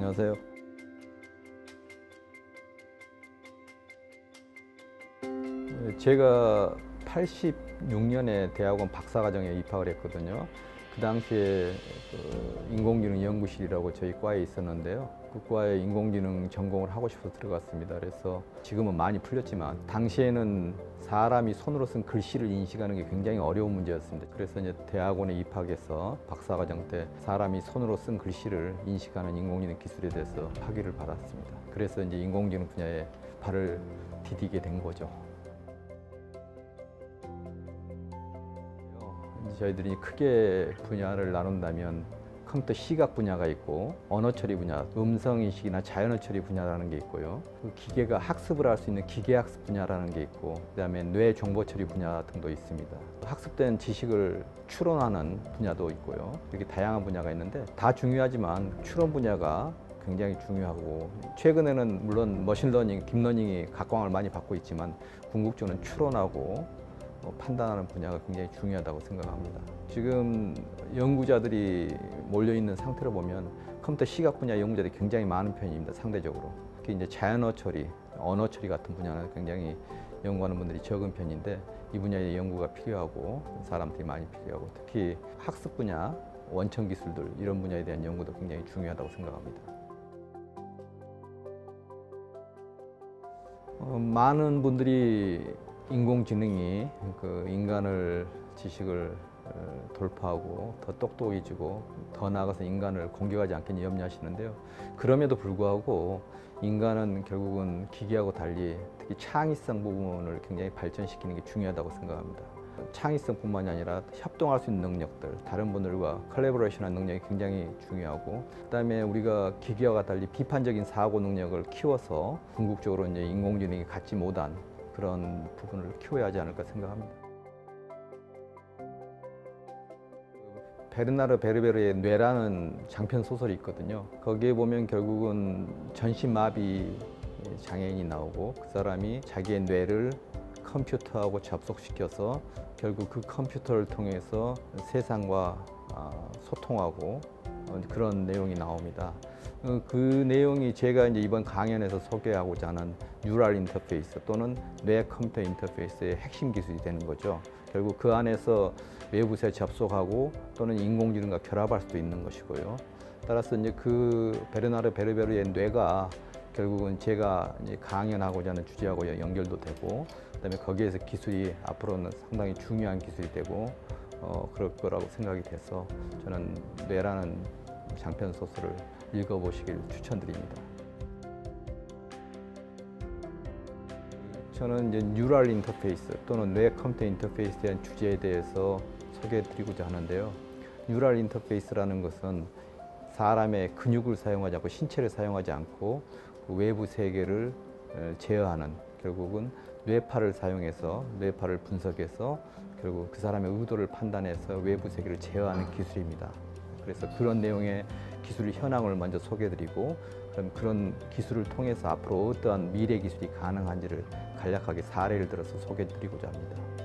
안녕하세요. 네, 제가 86년에 대학원 박사과정에 입학을 했거든요. 그 당시에 그 인공지능 연구실이라고 저희 과에 있었는데요. 그 과에 인공지능 전공을 하고 싶어서 들어갔습니다. 그래서 지금은 많이 풀렸지만 당시에는 사람이 손으로 쓴 글씨를 인식하는 게 굉장히 어려운 문제였습니다. 그래서 이제 대학원에 입학해서 박사과정 때 사람이 손으로 쓴 글씨를 인식하는 인공지능 기술에 대해서 학위를 받았습니다. 그래서 이제 인공지능 분야에 발을 디디게 된 거죠. 저희들이 크게 분야를 나눈다면 컴퓨터 시각 분야가 있고 언어 처리 분야, 음성 인식이나 자연어 처리 분야라는 게 있고요. 그 기계가 학습을 할 수 있는 기계 학습 분야라는 게 있고, 그다음에 뇌 정보 처리 분야 등도 있습니다. 학습된 지식을 추론하는 분야도 있고요. 이렇게 다양한 분야가 있는데 다 중요하지만 추론 분야가 굉장히 중요하고 최근에는 물론 machine learning, deep learning이 각광을 많이 받고 있지만 궁극적으로는 추론하고 어, 판단하는 분야가 굉장히 중요하다고 생각합니다. 지금 연구자들이 몰려 있는 상태로 보면 컴퓨터 시각 분야 연구자들이 굉장히 많은 편입니다. 상대적으로 특히 이제 자연어 처리, 언어 처리 같은 분야는 굉장히 연구하는 분들이 적은 편인데 이 분야의 연구가 필요하고 사람들이 많이 필요하고 특히 학습 분야, 원천 기술들 이런 분야에 대한 연구도 굉장히 중요하다고 생각합니다. 어, 많은 분들이 인공지능이 그 인간을 지식을 어, 돌파하고 더 똑똑해지고 더 나아가서 인간을 공격하지 않겠니 염려하시는데요. 그럼에도 불구하고 인간은 결국은 기계하고 달리 특히 창의성 부분을 굉장히 발전시키는 게 중요하다고 생각합니다. 창의성뿐만이 아니라 협동할 수 있는 능력들, 다른 분들과 컬래버레이션하는 능력이 굉장히 중요하고, 그다음에 우리가 기계와 달리 비판적인 사고 능력을 키워서 궁극적으로 이제 인공지능이 갖지 못한 그런 부분을 키워야 하지 않을까 생각합니다. 베르나르 베르베르의 뇌라는 장편 소설이 있거든요. 거기에 보면 결국은 전신마비 장애인이 나오고 그 사람이 자기의 뇌를 컴퓨터하고 접속시켜서 결국 그 컴퓨터를 통해서 세상과 아, 소통하고 어, 그런 내용이 나옵니다. 어, 그 내용이 제가 이제 이번 강연에서 소개하고자 하는 neural interface 또는 뇌 컴퓨터 인터페이스의 핵심 기술이 되는 거죠. 결국 그 안에서 외부에 접속하고 또는 인공지능과 결합할 수도 있는 것이고요. 따라서 이제 그 베르나르 베르베르의 뇌가 결국은 제가 이제 강연하고자 하는 주제하고 연결도 되고 그다음에 거기에서 기술이 앞으로는 상당히 중요한 기술이 되고 어, 그럴 거라고 생각이 돼서 저는 뇌라는 장편 소설을 읽어보시길 추천드립니다. 저는 이제 neural interface 또는 뇌 컴퓨터 인터페이스에 대한 주제에 대해서 소개해드리고자 하는데요. neural interface라는 것은 사람의 근육을 사용하지 않고 신체를 사용하지 않고 그 외부 세계를 제어하는 결국은 뇌파를 사용해서 뇌파를 분석해서 결국 그 사람의 의도를 판단해서 외부 세계를 제어하는 기술입니다. 그래서 그런 내용의 기술 현황을 먼저 소개해드리고 그럼 그런 기술을 통해서 앞으로 어떠한 미래 기술이 가능한지를 간략하게 사례를 들어서 소개해드리고자 합니다.